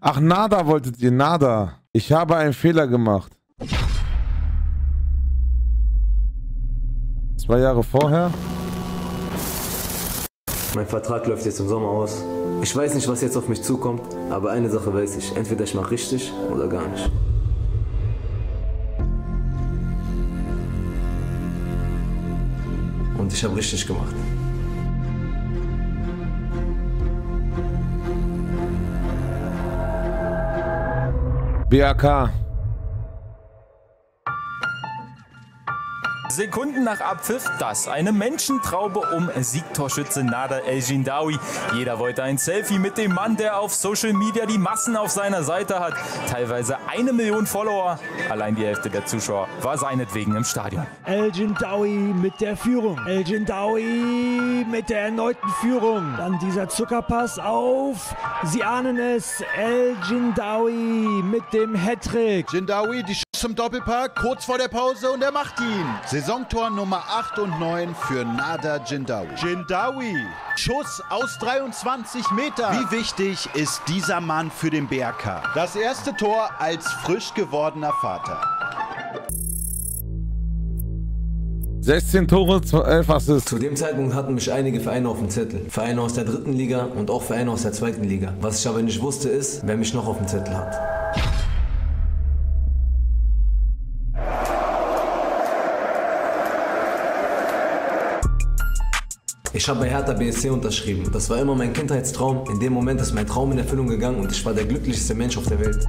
Ach, Nada wolltet ihr, Nada. Ich habe einen Fehler gemacht. Zwei Jahre vorher. Mein Vertrag läuft jetzt im Sommer aus. Ich weiß nicht, was jetzt auf mich zukommt, aber eine Sache weiß ich. Entweder ich mache richtig oder gar nicht. Und ich habe richtig gemacht. BAK. Sekunden nach Abpfiff das. Eine Menschentraube um Siegtorschütze Nader El Jindawi. Jeder wollte ein Selfie mit dem Mann, der auf Social Media die Massen auf seiner Seite hat. Teilweise eine Million Follower. Allein die Hälfte der Zuschauer war seinetwegen im Stadion. El Jindawi mit der Führung. El Jindawi mit der erneuten Führung. Dann dieser Zuckerpass auf. Sie ahnen es. El Jindawi mit dem Hattrick. Jindawi, die Sch zum Doppelpack, kurz vor der Pause und er macht ihn. Saisontor Nummer 8 und 9 für Nada Jindawi. Jindawi, Schuss aus 23 Meter. Wie wichtig ist dieser Mann für den BRK? Das erste Tor als frisch gewordener Vater. 16 Tore, 11 Assists. Zu dem Zeitpunkt hatten mich einige Vereine auf dem Zettel. Vereine aus der dritten Liga und auch Vereine aus der zweiten Liga. Was ich aber nicht wusste ist, wer mich noch auf dem Zettel hat. Ich habe bei Hertha BSC unterschrieben. Das war immer mein Kindheitstraum. In dem Moment ist mein Traum in Erfüllung gegangen und ich war der glücklichste Mensch auf der Welt.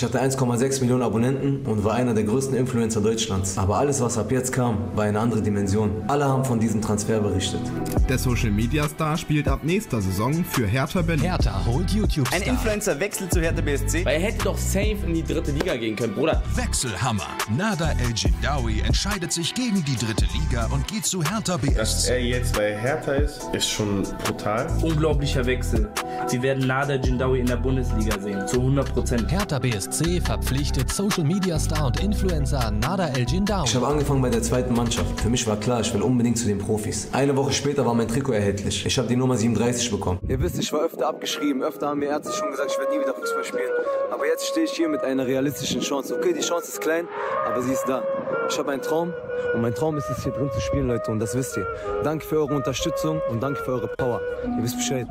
Ich hatte 1,6 Millionen Abonnenten und war einer der größten Influencer Deutschlands. Aber alles, was ab jetzt kam, war eine andere Dimension. Alle haben von diesem Transfer berichtet. Der Social Media Star spielt ab nächster Saison für Hertha Berlin. Hertha holt YouTube. Ein Influencer wechselt zu Hertha BSC. Weil er hätte doch safe in die dritte Liga gehen können, Bruder. Wechselhammer. Nada El Jindawi entscheidet sich gegen die dritte Liga und geht zu Hertha BSC. Dass er jetzt bei Hertha ist, ist schon brutal. Unglaublicher Wechsel. Sie werden Nada Jindawi in der Bundesliga sehen, zu 100 Prozent. Hertha BSC verpflichtet Social Media Star und Influencer Nada El Jindawi. Ich habe angefangen bei der zweiten Mannschaft. Für mich war klar, ich will unbedingt zu den Profis. Eine Woche später war mein Trikot erhältlich. Ich habe die Nummer 37 bekommen. Ihr wisst, ich war öfter abgeschrieben. Öfter haben mir Ärzte schon gesagt, ich werde nie wieder Fußball spielen. Aber jetzt stehe ich hier mit einer realistischen Chance. Okay, die Chance ist klein, aber sie ist da. Ich habe einen Traum und mein Traum ist es, hier drin zu spielen, Leute. Und das wisst ihr. Danke für eure Unterstützung und danke für eure Power. Ihr wisst Bescheid.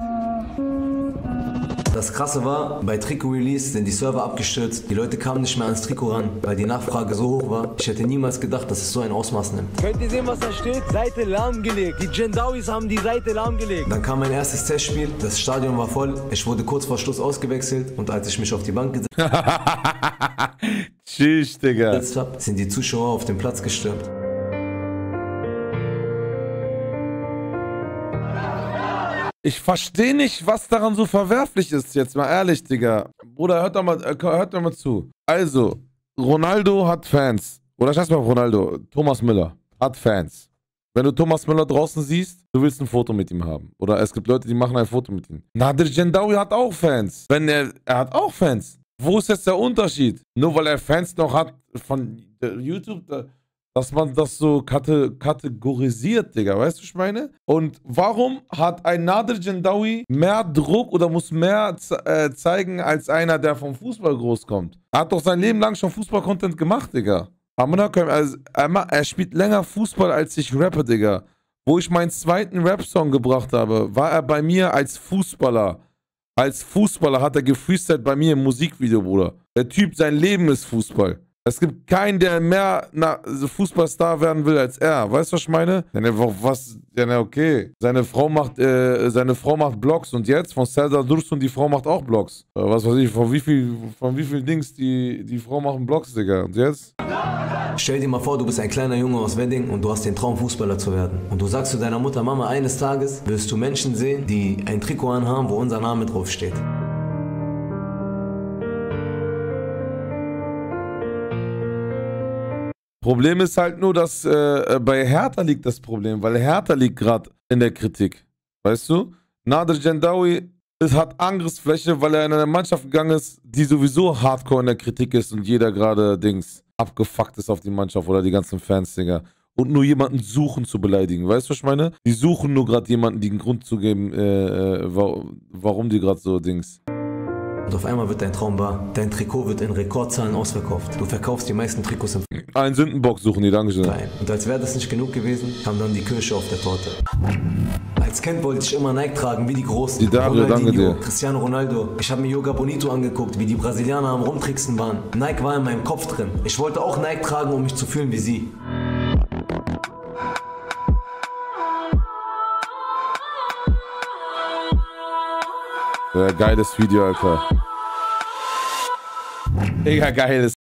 Das krasse war, bei Trikot Release sind die Server abgestürzt. Die Leute kamen nicht mehr ans Trikot ran, weil die Nachfrage so hoch war. Ich hätte niemals gedacht, dass es so ein Ausmaß nimmt. Könnt ihr sehen, was da steht? Seite lahmgelegt. Die Jendawis haben die Seite lahmgelegt. Dann kam mein erstes Testspiel. Das Stadion war voll. Ich wurde kurz vor Schluss ausgewechselt und als ich mich auf die Bank gesetzt Tschüss, Digga. habe, sind die Zuschauer auf den Platz gestürmt. Ich verstehe nicht, was daran so verwerflich ist, jetzt mal ehrlich, Digga. Bruder, hört doch mal, äh, hört doch mal zu. Also, Ronaldo hat Fans. Oder scheiß mal Ronaldo. Thomas Müller hat Fans. Wenn du Thomas Müller draußen siehst, du willst ein Foto mit ihm haben. Oder es gibt Leute, die machen ein Foto mit ihm. Nadir Jendawi hat auch Fans. Wenn er, er hat auch Fans. Wo ist jetzt der Unterschied? Nur weil er Fans noch hat von YouTube, dass man das so kate kategorisiert, Digga. Weißt du, was ich meine? Und warum hat ein Nadir Jendawi mehr Druck oder muss mehr äh, zeigen als einer, der vom Fußball groß kommt? Er hat doch sein Leben lang schon Fußball-Content gemacht, Digga. Also, er spielt länger Fußball als ich rappe, Digga. Wo ich meinen zweiten Rap-Song gebracht habe, war er bei mir als Fußballer. Als Fußballer hat er gefreestylt bei mir im Musikvideo, Bruder. Der Typ, sein Leben ist Fußball. Es gibt keinen, der mehr Fußballstar werden will als er. Weißt du, was ich meine? Ja, ne, was? Ja, ne, okay. Seine Frau macht, äh, seine Frau macht Blogs und jetzt von Serdar Dursun, die Frau macht auch Blogs. Äh, was weiß ich, von wie viel, von wie viel Dings die, die Frau machen Blogs, Digga. Und jetzt? Stell dir mal vor, du bist ein kleiner Junge aus Wedding und du hast den Traum, Fußballer zu werden. Und du sagst zu deiner Mutter, Mama, eines Tages wirst du Menschen sehen, die ein Trikot anhaben, wo unser Name drauf Problem ist halt nur, dass äh, bei Hertha liegt das Problem, weil Hertha liegt gerade in der Kritik. Weißt du? Nader Jendawi hat Angriffsfläche, weil er in eine Mannschaft gegangen ist, die sowieso hardcore in der Kritik ist und jeder gerade Dings abgefuckt ist auf die Mannschaft oder die ganzen Fans, Digga. und nur jemanden suchen zu beleidigen. Weißt du, was ich meine? Die suchen nur gerade jemanden, einen Grund zu geben, äh, äh, warum die gerade so Dings. Und auf einmal wird dein Traum wahr. Dein Trikot wird in Rekordzahlen ausverkauft. Du verkaufst die meisten Trikots im Ein Sündenbock suchen die, danke schön. Und als wäre das nicht genug gewesen, kam dann die Kirsche auf der Torte. Als Kind wollte ich immer Nike tragen, wie die Großen. Die Dario, danke dir. Cristiano Ronaldo. Ich habe mir Yoga Bonito angeguckt, wie die Brasilianer am Rumtricksen waren. Nike war in meinem Kopf drin. Ich wollte auch Nike tragen, um mich zu fühlen wie sie. Ja, geiles Video, Alter. Mega geiles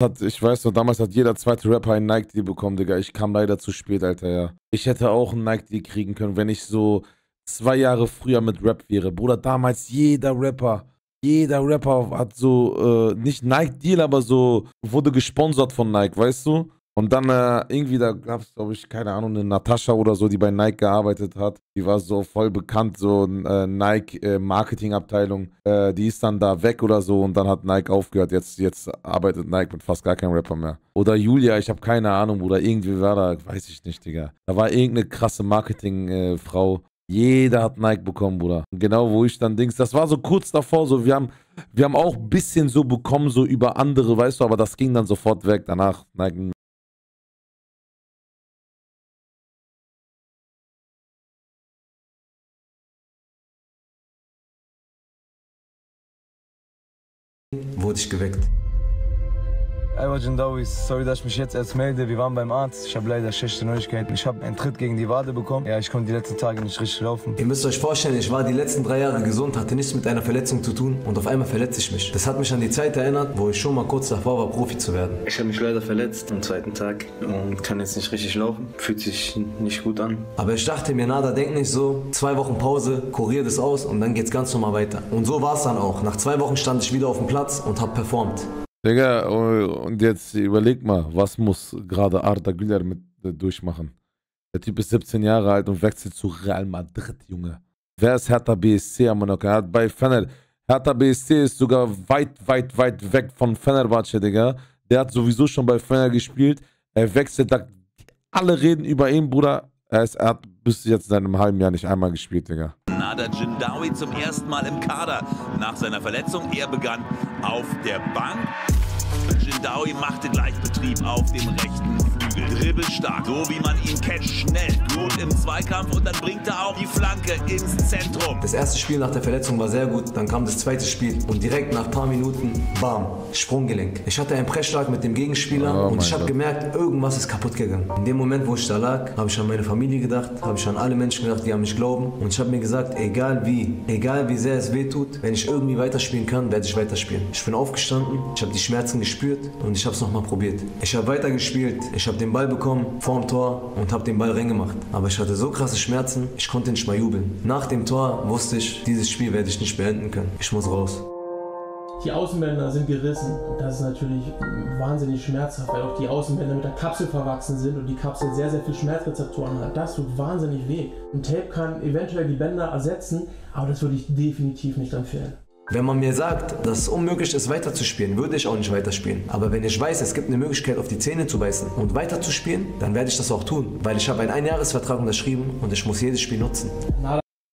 Hat, ich weiß noch, damals hat jeder zweite Rapper einen Nike-Deal bekommen, Digga. Ich kam leider zu spät, Alter, ja. Ich hätte auch einen Nike-Deal kriegen können, wenn ich so zwei Jahre früher mit Rap wäre. Bruder, damals jeder Rapper, jeder Rapper hat so, äh, nicht Nike-Deal, aber so, wurde gesponsert von Nike, weißt du? Und dann äh, irgendwie, da gab es, glaube ich, keine Ahnung, eine Natascha oder so, die bei Nike gearbeitet hat. Die war so voll bekannt, so äh, Nike-Marketing-Abteilung. Äh, die ist dann da weg oder so und dann hat Nike aufgehört. Jetzt, jetzt arbeitet Nike mit fast gar keinem Rapper mehr. Oder Julia, ich habe keine Ahnung, oder irgendwie war da, weiß ich nicht, Digga. Da war irgendeine krasse Marketing-Frau. Jeder hat Nike bekommen, Bruder. Genau, wo ich dann Dings, das war so kurz davor, so wir haben, wir haben auch ein bisschen so bekommen, so über andere, weißt du, aber das ging dann sofort weg. Danach Nike Aywa Jindawi, sorry, dass ich mich jetzt erst melde. Wir waren beim Arzt. Ich habe leider schlechte Neuigkeiten. Ich habe einen Tritt gegen die Wade bekommen. Ja, ich konnte die letzten Tage nicht richtig laufen. Ihr müsst euch vorstellen, ich war die letzten drei Jahre gesund, hatte nichts mit einer Verletzung zu tun und auf einmal verletze ich mich. Das hat mich an die Zeit erinnert, wo ich schon mal kurz davor war, Profi zu werden. Ich habe mich leider verletzt am zweiten Tag und kann jetzt nicht richtig laufen. Fühlt sich nicht gut an. Aber ich dachte mir, nada, denk nicht so. Zwei Wochen Pause, kurier das aus und dann geht's ganz normal weiter. Und so war es dann auch. Nach zwei Wochen stand ich wieder auf dem Platz und habe performt. Digga, und jetzt überleg mal, was muss gerade Arda Güler mit äh, durchmachen? Der Typ ist 17 Jahre alt und wechselt zu Real Madrid, Junge. Wer ist Hertha BSC am Er hat bei Fener. Hertha BSC ist sogar weit, weit, weit weg von Fenerbahce, Digga. Der hat sowieso schon bei Fener gespielt. Er wechselt da. Alle reden über ihn, Bruder. Er, ist, er hat bis jetzt in einem halben Jahr nicht einmal gespielt, Digga. Nada Jindawi zum ersten Mal im Kader nach seiner Verletzung. Er begann auf der Bank. Jindawi machte gleich Betrieb auf dem rechten Flügel. Dribbelstark, so wie man ihn kennt. Schnell, gut im Zweikampf und dann bringt er auch die Flanke ins Zentrum. Das erste Spiel nach der Verletzung war sehr gut. Dann kam das zweite Spiel und direkt nach ein paar Minuten, bam, Sprunggelenk. Ich hatte einen Pressschlag mit dem Gegenspieler oh und ich habe gemerkt, irgendwas ist kaputt gegangen. In dem Moment, wo ich da lag, habe ich an meine Familie gedacht, habe ich an alle Menschen gedacht, die an mich glauben. Und ich habe mir gesagt, egal wie, egal wie sehr es weh tut, wenn ich irgendwie weiterspielen kann, werde ich weiterspielen. Ich bin aufgestanden, ich habe die Schmerzen gespürt und ich habe es nochmal probiert. Ich habe weitergespielt, ich habe den Ball bekommen vorm Tor und habe den Ball reingemacht. Aber ich hatte so krasse Schmerzen, ich konnte nicht mal jubeln. Nach dem Tor wusste ich, dieses Spiel werde ich nicht beenden können. Ich muss raus. Die Außenbänder sind gerissen. Das ist natürlich wahnsinnig schmerzhaft, weil auch die Außenbänder mit der Kapsel verwachsen sind und die Kapsel sehr, sehr viel Schmerzrezeptoren hat. Das tut wahnsinnig weh. Ein Tape kann eventuell die Bänder ersetzen, aber das würde ich definitiv nicht empfehlen. Wenn man mir sagt, dass es unmöglich ist, weiterzuspielen, würde ich auch nicht weiterspielen. Aber wenn ich weiß, es gibt eine Möglichkeit, auf die Zähne zu beißen und weiterzuspielen, dann werde ich das auch tun. Weil ich habe einen Einjahresvertrag unterschrieben und ich muss jedes Spiel nutzen.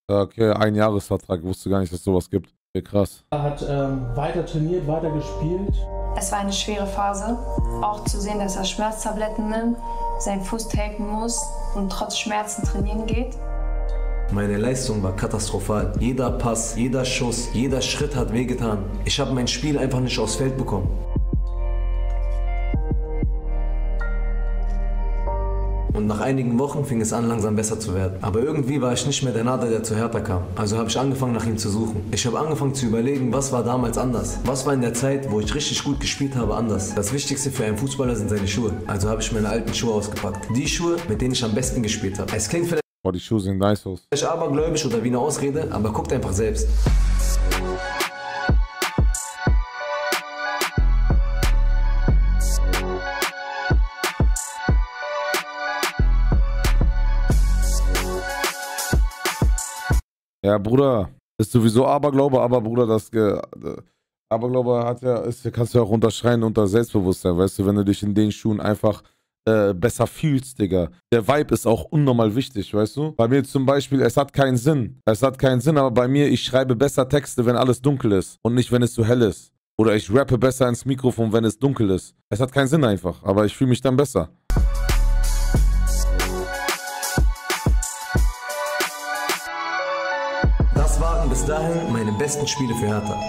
Okay, ein Jahresvertrag. Ich wusste gar nicht, dass es sowas gibt. Okay, krass. Er hat ähm, weiter trainiert, weiter gespielt. Es war eine schwere Phase. Auch zu sehen, dass er Schmerztabletten nimmt, seinen Fuß tapen muss und trotz Schmerzen trainieren geht. Meine Leistung war katastrophal. Jeder Pass, jeder Schuss, jeder Schritt hat wehgetan. Ich habe mein Spiel einfach nicht aufs Feld bekommen. Und nach einigen Wochen fing es an, langsam besser zu werden. Aber irgendwie war ich nicht mehr der Nader, der zu Hertha kam. Also habe ich angefangen, nach ihm zu suchen. Ich habe angefangen zu überlegen, was war damals anders? Was war in der Zeit, wo ich richtig gut gespielt habe, anders? Das Wichtigste für einen Fußballer sind seine Schuhe. Also habe ich meine alten Schuhe ausgepackt. Die Schuhe, mit denen ich am besten gespielt habe. Es klingt vielleicht Boah, die Schuhe sehen nice aus. abergläubisch oder wie eine Ausrede, aber guckt einfach selbst. Ja, Bruder, ist sowieso Aberglaube, aber Bruder, das äh, Aberglaube hat ja, ist, kannst du ja auch unterschreien unter Selbstbewusstsein, weißt du, wenn du dich in den Schuhen einfach äh, besser fühlst, Digga. Der Vibe ist auch unnormal wichtig, weißt du? Bei mir zum Beispiel, es hat keinen Sinn. Es hat keinen Sinn, aber bei mir, ich schreibe besser Texte, wenn alles dunkel ist und nicht, wenn es zu hell ist. Oder ich rappe besser ins Mikrofon, wenn es dunkel ist. Es hat keinen Sinn einfach, aber ich fühle mich dann besser. Das waren bis dahin meine besten Spiele für Hertha.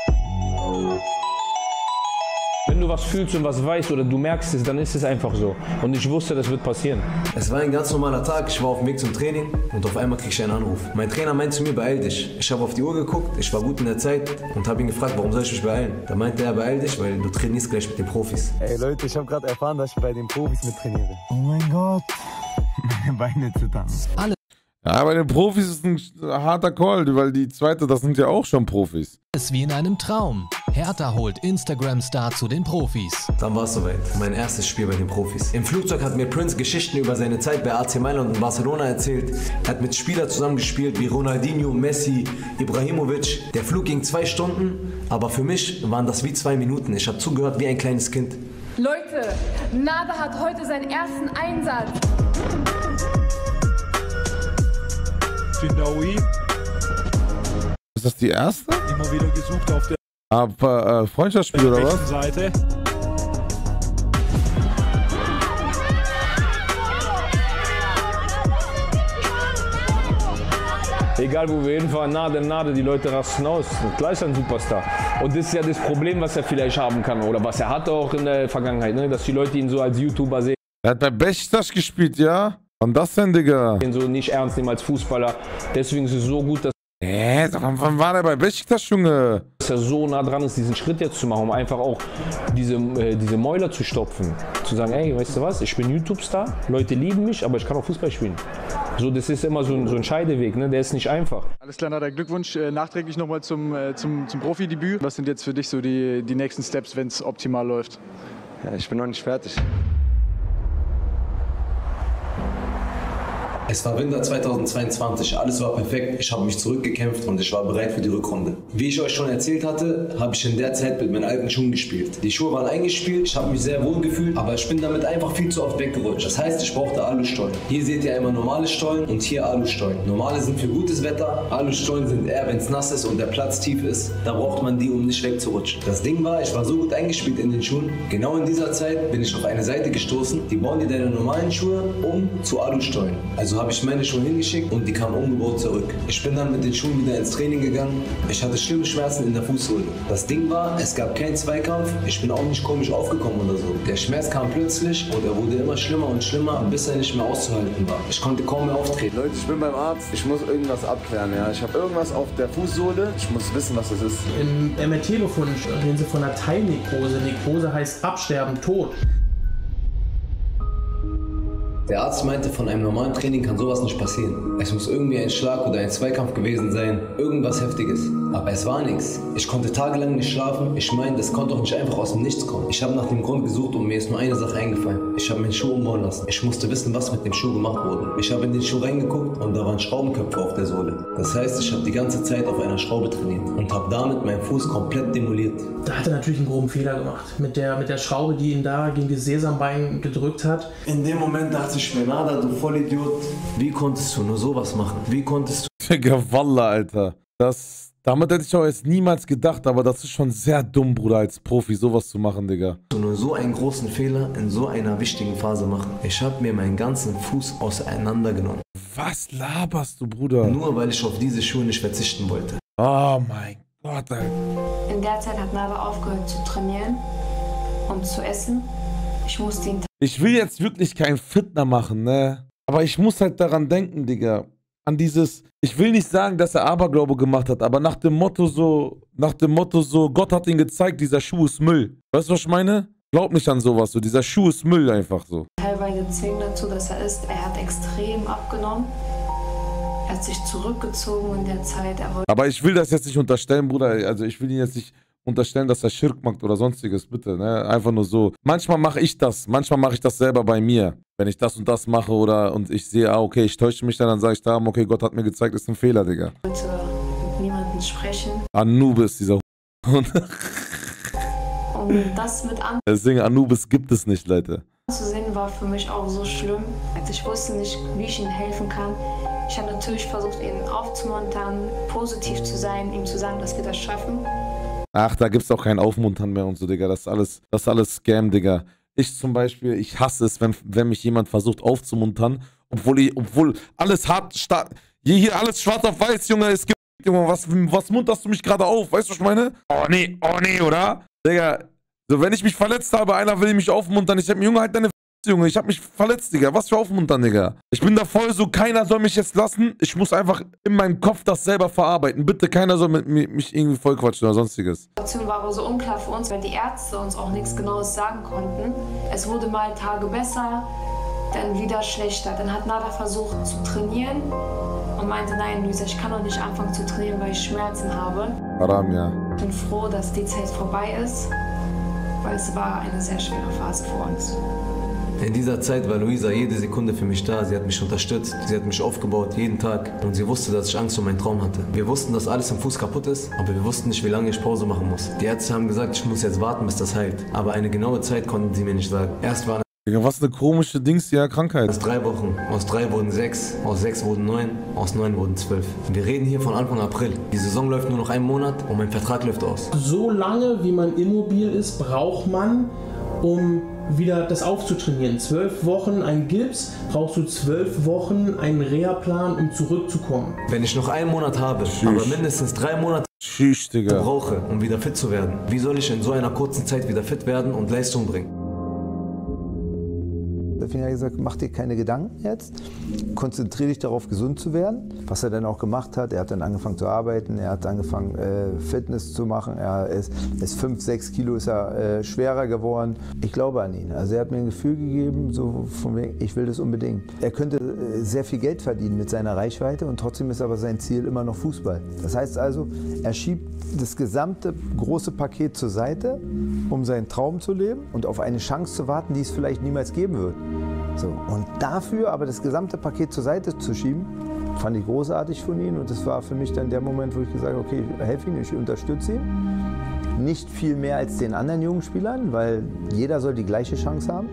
Wenn du was fühlst und was weißt oder du merkst es, dann ist es einfach so. Und ich wusste, das wird passieren. Es war ein ganz normaler Tag, ich war auf dem Weg zum Training und auf einmal krieg ich einen Anruf. Mein Trainer meint zu mir, beeil dich. Ich habe auf die Uhr geguckt, ich war gut in der Zeit und habe ihn gefragt, warum soll ich mich beeilen? Da meinte er, beeil dich, weil du trainierst gleich mit den Profis. Ey Leute, ich habe gerade erfahren, dass ich bei den Profis mit trainiere. Oh mein Gott. Meine Beine zittern. Ja, bei den Profis ist ein harter Call, weil die zweite, das sind ja auch schon Profis. Es wie in einem Traum. Hertha holt Instagram-Star zu den Profis. Dann war es soweit. Mein erstes Spiel bei den Profis. Im Flugzeug hat mir Prince Geschichten über seine Zeit bei AC Mailand und Barcelona erzählt. Er hat mit Spielern zusammengespielt wie Ronaldinho, Messi, Ibrahimovic. Der Flug ging zwei Stunden, aber für mich waren das wie zwei Minuten. Ich habe zugehört wie ein kleines Kind. Leute, Nada hat heute seinen ersten Einsatz. Jindawi. Ist das die erste? Immer wieder gesucht auf der Aber, äh, Freundschaftsspiel oder was? Seite. Egal wo wir hinfahren, Nade, Nade, die Leute rasten aus. Er ein Superstar. Und das ist ja das Problem, was er vielleicht haben kann oder was er hatte auch in der Vergangenheit, ne? dass die Leute ihn so als YouTuber sehen. Er hat bei Bechters gespielt, ja? Wann das denn, Digga? ihn so nicht ernst nehmen als Fußballer. Deswegen ist es so gut, dass Hä? Wann, wann war der bei Besiktas, Junge? Er so nah dran ist, diesen Schritt jetzt zu machen, um einfach auch diese, äh, diese Mäuler zu stopfen. Zu sagen, ey, weißt du was, ich bin YouTube-Star, Leute lieben mich, aber ich kann auch Fußball spielen. So, das ist immer so ein, so ein Scheideweg, ne? der ist nicht einfach. Alles klar, Nada, Glückwunsch äh, nachträglich nochmal zum, äh, zum, zum Profidebüt. Was sind jetzt für dich so die, die nächsten Steps, wenn es optimal läuft? Ja, ich bin noch nicht fertig. Es war Winter 2022, alles war perfekt, ich habe mich zurückgekämpft und ich war bereit für die Rückrunde. Wie ich euch schon erzählt hatte, habe ich in der Zeit mit meinen alten Schuhen gespielt. Die Schuhe waren eingespielt, ich habe mich sehr wohl gefühlt, aber ich bin damit einfach viel zu oft weggerutscht. Das heißt, ich brauchte Alustollen. Hier seht ihr einmal normale Stollen und hier Alustollen. Normale sind für gutes Wetter, Alustollen sind eher, wenn es nass ist und der Platz tief ist. Da braucht man die, um nicht wegzurutschen. Das Ding war, ich war so gut eingespielt in den Schuhen. Genau in dieser Zeit bin ich auf eine Seite gestoßen, die bauen dir deine normalen Schuhe um zu Alustollen. Also habe ich meine Schuhe hingeschickt und die kamen umgebaut zurück. Ich bin dann mit den Schuhen wieder ins Training gegangen. Ich hatte schlimme Schmerzen in der Fußsohle. Das Ding war, es gab keinen Zweikampf. Ich bin auch nicht komisch aufgekommen oder so. Der Schmerz kam plötzlich und er wurde immer schlimmer und schlimmer, bis er nicht mehr auszuhalten war. Ich konnte kaum mehr auftreten. Leute, ich bin beim Arzt. Ich muss irgendwas abklären. Ja, ich habe irgendwas auf der Fußsohle. Ich muss wissen, was es ist. Im MRT-Befund reden sie von einer Teilnekrose. Nekrose heißt Absterben, Tod. Der Arzt meinte, von einem normalen Training kann sowas nicht passieren. Es muss irgendwie ein Schlag oder ein Zweikampf gewesen sein, irgendwas Heftiges. Aber es war nichts. Ich konnte tagelang nicht schlafen. Ich meine, das konnte doch nicht einfach aus dem Nichts kommen. Ich habe nach dem Grund gesucht und mir ist nur eine Sache eingefallen. Ich habe meinen Schuh umbauen lassen. Ich musste wissen, was mit dem Schuh gemacht wurde. Ich habe in den Schuh reingeguckt und da waren Schraubenköpfe auf der Sohle. Das heißt, ich habe die ganze Zeit auf einer Schraube trainiert und habe damit meinen Fuß komplett demoliert. Da hat er natürlich einen groben Fehler gemacht. Mit der, mit der Schraube, die ihn da gegen das Sesambein gedrückt hat. In dem Moment dachte ich mir, Nada, du Vollidiot, wie konntest du nur sowas machen? Wie konntest du Digga, Walla, Alter. Das, damit hätte ich auch jetzt niemals gedacht, aber das ist schon sehr dumm, Bruder, als Profi sowas zu machen, Digga. nur so einen großen Fehler in so einer wichtigen Phase machen? Ich habe mir meinen ganzen Fuß auseinandergenommen. Was laberst du, Bruder? Nur weil ich auf diese Schuhe nicht verzichten wollte. Oh mein Gott, Alter. In der Zeit hat Nada aufgehört zu trainieren und zu essen. Ich musste ihn Ich will jetzt wirklich keinen Fitner machen, ne? Aber ich muss halt daran denken, Digga. An dieses, ich will nicht sagen, dass er Aberglaube gemacht hat, aber nach dem Motto so, nach dem Motto so, Gott hat ihn gezeigt, dieser Schuh ist Müll. Weißt du, was ich meine? Glaub nicht an sowas, so, dieser Schuh ist Müll einfach so. Teilweise zwingen dazu, dass er isst. Er hat extrem abgenommen. Er hat sich zurückgezogen in der Zeit. Er Aber ich will das jetzt nicht unterstellen, Bruder. Also ich will ihn jetzt nicht unterstellen, dass er Schirk macht oder sonstiges, bitte. Ne? Einfach nur so. Manchmal mache ich das, manchmal mache ich das selber bei mir. Wenn ich das und das mache oder und ich sehe, ah, okay, ich täusche mich dann, dann sage ich da, okay, Gott hat mir gezeigt, ist ein Fehler, Digga. mit niemandem sprechen. Anubis, dieser Und das mit Deswegen Anubis gibt es nicht, Leute. anzusehen war für mich auch so schlimm. Also ich wusste nicht, wie ich ihm helfen kann. Ich habe natürlich versucht, ihn aufzumuntern, positiv zu sein, ihm zu sagen, dass wir das schaffen. Ach, da gibt's auch kein Aufmuntern mehr und so, Digga. Das ist alles, das ist alles Scam, Digga. Ich zum Beispiel, ich hasse es, wenn, wenn mich jemand versucht aufzumuntern, obwohl ich, obwohl alles hart, stark, hier, hier alles schwarz auf weiß, Junge, es gibt, Junge, was, was munterst du mich gerade auf? Weißt du, was ich meine? Oh nee, oh nee, oder? Digga, so wenn ich mich verletzt habe, einer will mich aufmuntern, ich hab mir, Junge, halt deine Junge, ich hab mich verletzt, Digga. Was für aufmuntern, Digga. Ich bin da voll so, keiner soll mich jetzt lassen. Ich muss einfach in meinem Kopf das selber verarbeiten. Bitte, keiner soll mit, mi- mich irgendwie vollquatschen oder sonstiges. Die Situation war aber so unklar für uns, weil die Ärzte uns auch nichts Genaues sagen konnten. Es wurde mal Tage besser, dann wieder schlechter. Dann hat Nada versucht zu trainieren und meinte, nein, Luisa, ich kann doch nicht anfangen zu trainieren, weil ich Schmerzen habe. Haram, ja. Ich bin froh, dass die Zeit vorbei ist, weil es war eine sehr schwere Phase für uns. In dieser Zeit war Luisa jede Sekunde für mich da. Sie hat mich unterstützt, sie hat mich aufgebaut, jeden Tag. Und sie wusste, dass ich Angst um meinen Traum hatte. Wir wussten, dass alles am Fuß kaputt ist, aber wir wussten nicht, wie lange ich Pause machen muss. Die Ärzte haben gesagt, ich muss jetzt warten, bis das heilt. Aber eine genaue Zeit konnten sie mir nicht sagen. Erst waren Digga, was eine komische Dings, ja, Krankheit. es drei Wochen, aus drei wurden sechs, aus sechs wurden neun, aus neun wurden zwölf. Wir reden hier von Anfang April. Die Saison läuft nur noch einen Monat und mein Vertrag läuft aus. So lange, wie man immobil ist, braucht man, um wieder das aufzutrainieren. Zwölf Wochen ein Gips, brauchst du zwölf Wochen einen Reha-Plan, um zurückzukommen. Wenn ich noch einen Monat habe, aber mindestens drei Monate Tschüss, brauche, um wieder fit zu werden, wie soll ich in so einer kurzen Zeit wieder fit werden und Leistung bringen? Deswegen hat er gesagt, mach dir keine Gedanken jetzt, konzentriere dich darauf, gesund zu werden. Was er dann auch gemacht hat, er hat dann angefangen zu arbeiten, er hat angefangen äh, Fitness zu machen, er ist, ist fünf, sechs Kilo ist er äh, schwerer geworden. Ich glaube an ihn. Also er hat mir ein Gefühl gegeben, so von wegen, ich will das unbedingt. Er könnte äh, sehr viel Geld verdienen mit seiner Reichweite und trotzdem ist aber sein Ziel immer noch Fußball. Das heißt also, er schiebt das gesamte große Paket zur Seite, um seinen Traum zu leben und auf eine Chance zu warten, die es vielleicht niemals geben wird. So, und dafür aber das gesamte Paket zur Seite zu schieben, fand ich großartig von ihm. Und das war für mich dann der Moment, wo ich gesagt habe, okay, ich helfe ihm, ich unterstütze ihn. Nicht viel mehr als den anderen jungen Spielern, weil jeder soll die gleiche Chance haben.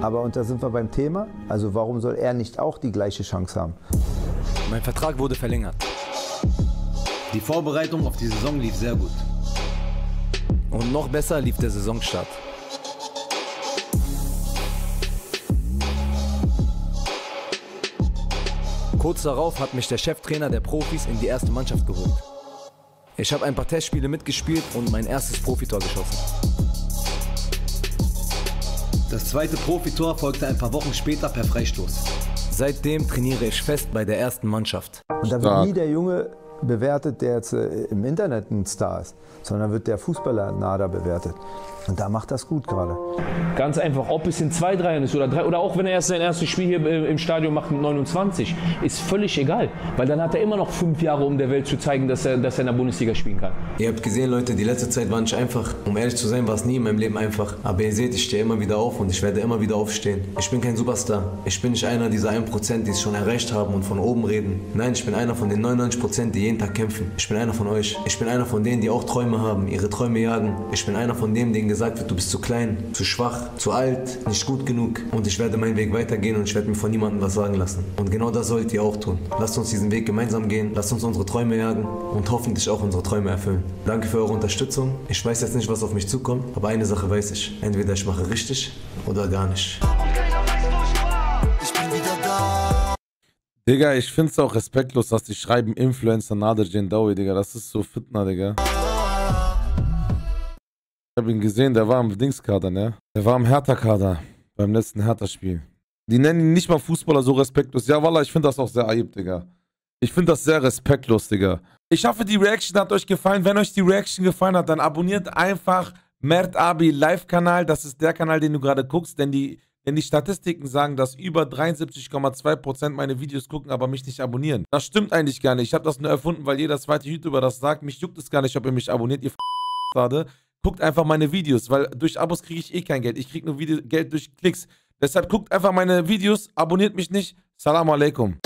Aber und da sind wir beim Thema, also warum soll er nicht auch die gleiche Chance haben? Mein Vertrag wurde verlängert. Die Vorbereitung auf die Saison lief sehr gut. Und noch besser lief der Saisonstart. Kurz darauf hat mich der Cheftrainer der Profis in die erste Mannschaft geholt. Ich habe ein paar Testspiele mitgespielt und mein erstes Profitor geschossen. Das zweite Profitor folgte ein paar Wochen später per Freistoß. Seitdem trainiere ich fest bei der ersten Mannschaft. Und da wird nie der Junge bewertet, der jetzt äh, im Internet ein Star ist, sondern wird der Fußballer Nader bewertet. Und da macht das gut gerade. Ganz einfach, ob es in zwei, drei Jahren ist oder drei, oder auch wenn er erst sein erstes Spiel hier äh, im Stadion macht mit 29, ist völlig egal. Weil dann hat er immer noch fünf Jahre, um der Welt zu zeigen, dass er, dass er in der Bundesliga spielen kann. Ihr habt gesehen, Leute, die letzte Zeit war nicht einfach. Um ehrlich zu sein, war es nie in meinem Leben einfach. Aber ihr seht, ich stehe immer wieder auf und ich werde immer wieder aufstehen. Ich bin kein Superstar. Ich bin nicht einer dieser 1%, die es schon erreicht haben und von oben reden. Nein, ich bin einer von den 99%, die jeden Tag kämpfen. Ich bin einer von euch. Ich bin einer von denen, die auch Träume haben, ihre Träume jagen. Ich bin einer von denen, denen gesagt wird, du bist zu klein, zu schwach, zu alt, nicht gut genug. Und ich werde meinen Weg weitergehen und ich werde mir von niemandem was sagen lassen. Und genau das sollt ihr auch tun. Lasst uns diesen Weg gemeinsam gehen, lasst uns unsere Träume jagen und hoffentlich auch unsere Träume erfüllen. Danke für eure Unterstützung. Ich weiß jetzt nicht, was auf mich zukommt, aber eine Sache weiß ich. Entweder ich mache richtig oder gar nicht. Digga, ich find's auch respektlos, dass die schreiben Influencer Nader Jendawi, Digga. Das ist so Fitna, Digga. Ich hab ihn gesehen, der war am Dingskader, ne? Der war am Hertha-Kader beim letzten Hertha-Spiel. Die nennen ihn nicht mal Fußballer so respektlos. Ja, Wallah, ich finde das auch sehr aib, Digga. Ich finde das sehr respektlos, Digga. Ich hoffe, die Reaction hat euch gefallen. Wenn euch die Reaction gefallen hat, dann abonniert einfach Mert Abi Live-Kanal. Das ist der Kanal, den du gerade guckst, denn die, denn die Statistiken sagen, dass über 73,2% meine Videos gucken, aber mich nicht abonnieren. Das stimmt eigentlich gar nicht. Ich habe das nur erfunden, weil jeder zweite YouTuber das sagt. Mich juckt es gar nicht, ob ihr mich abonniert, ihr gerade. Guckt einfach meine Videos, weil durch Abos kriege ich eh kein Geld. Ich kriege nur Video Geld durch Klicks. Deshalb guckt einfach meine Videos, abonniert mich nicht. Salam alaikum.